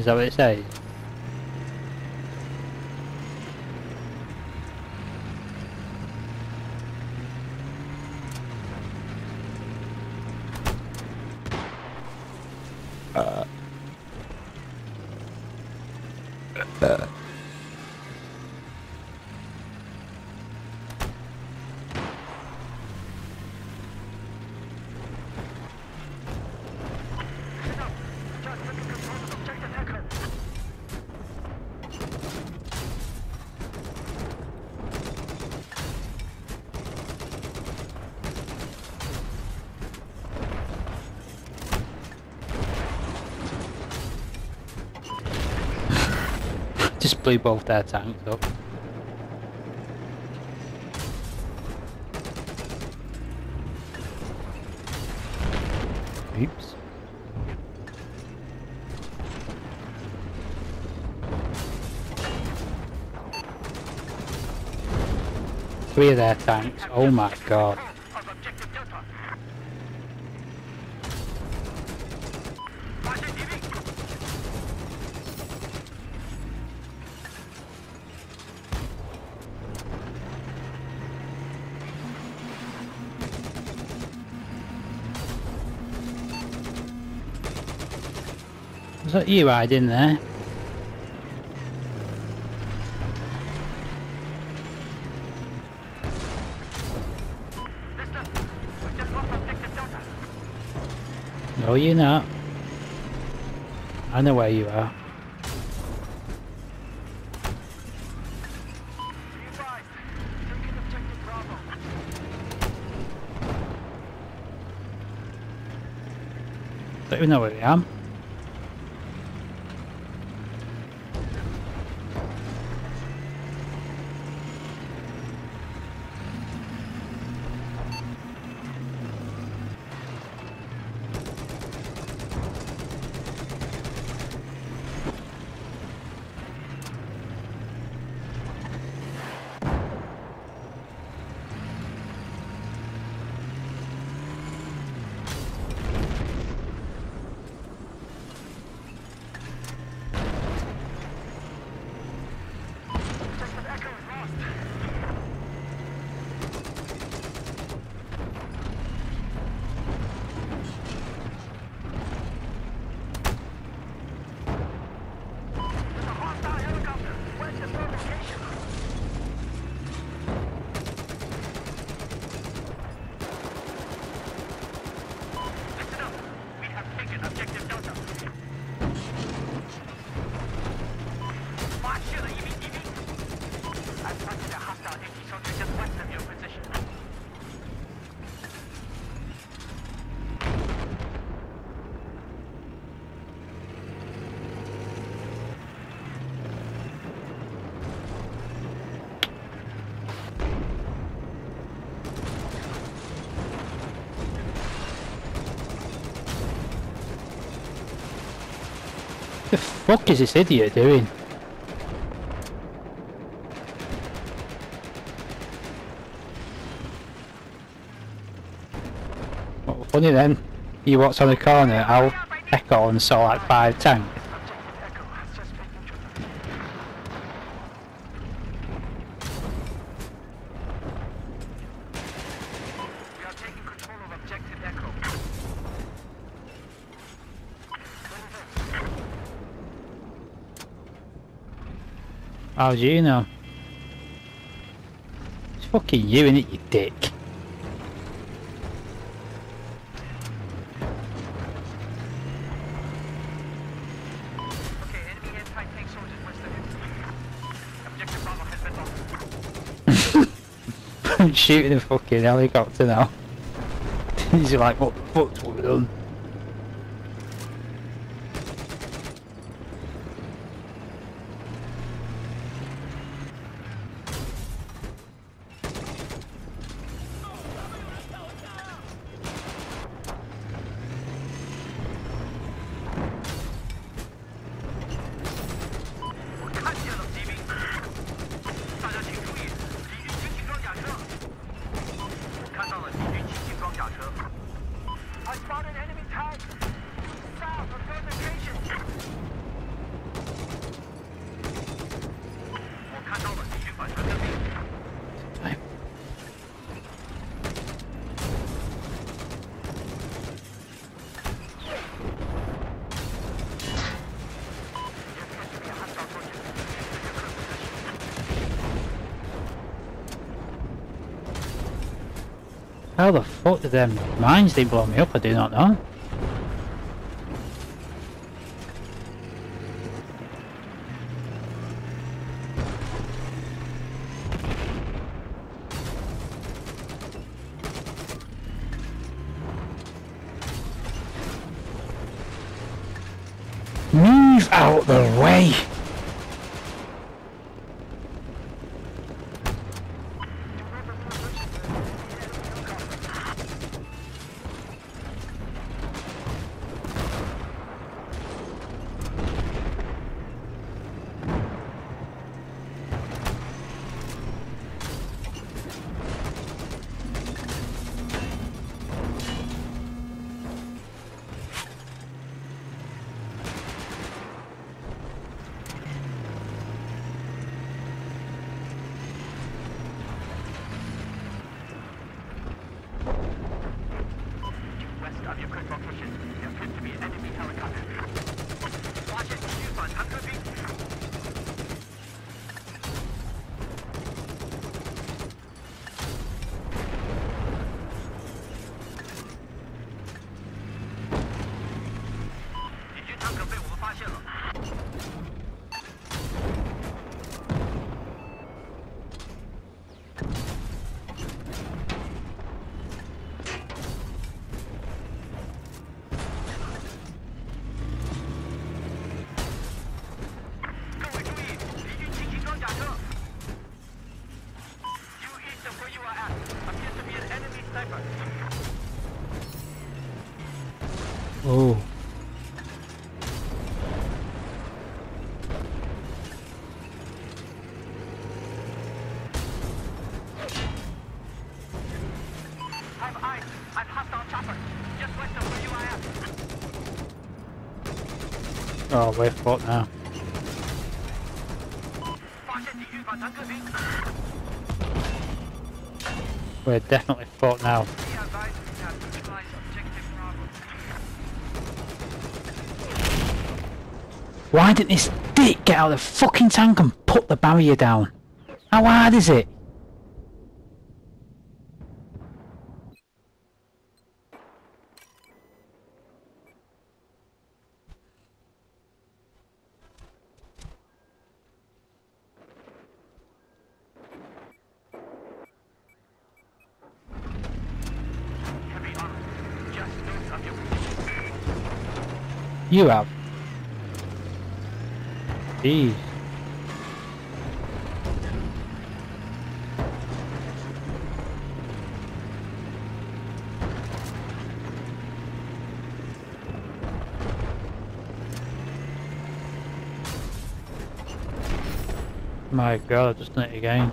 Is that what it says? Just blew both their tanks up. Oops. Three of their tanks, oh my god. Was that you hiding there? No, you're not. I know where you are. Don't even know where I am. Fuck is this idiot doing? Well, funny then, he walks on the corner, I'll echo and saw like five tanks. Objective Echo has just been neutralized. We are taking control of Objective Echo. How do you know? It's fucking you, in it, you dick? Okay, enemy anti-tank soldiers west of you. Objective Bravo has been lost. Shooting a fucking helicopter now. He's like, what the fuck's we done? How the fuck did them mines they blow me up? I do not know. Move out the way! left bot now. We're definitely fought now. Why didn't this dick get out of the fucking tank and put the barrier down? How hard is it? You have. Jeez. My god, I just done it again.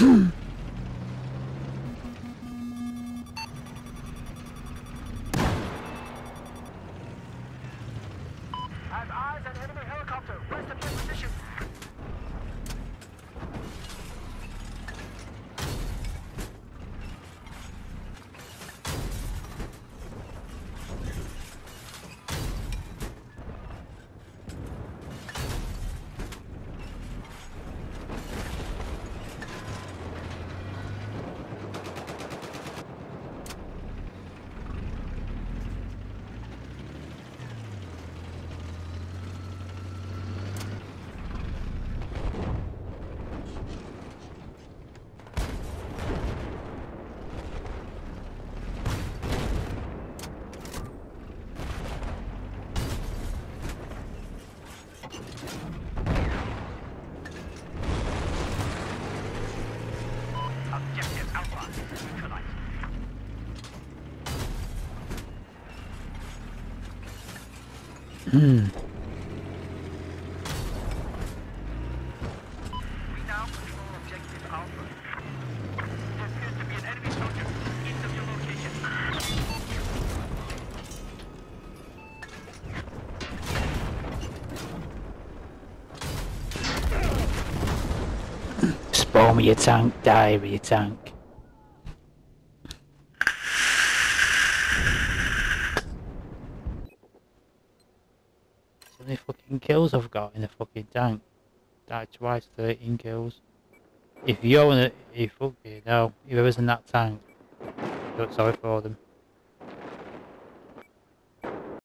Mm-hmm. location. Spawn with your tank, die with your tank. Many fucking kills I've got in the fucking tank? Died twice, 13 kills. If you own it, you fucking know, whoever's in that tank, I feel sorry for them.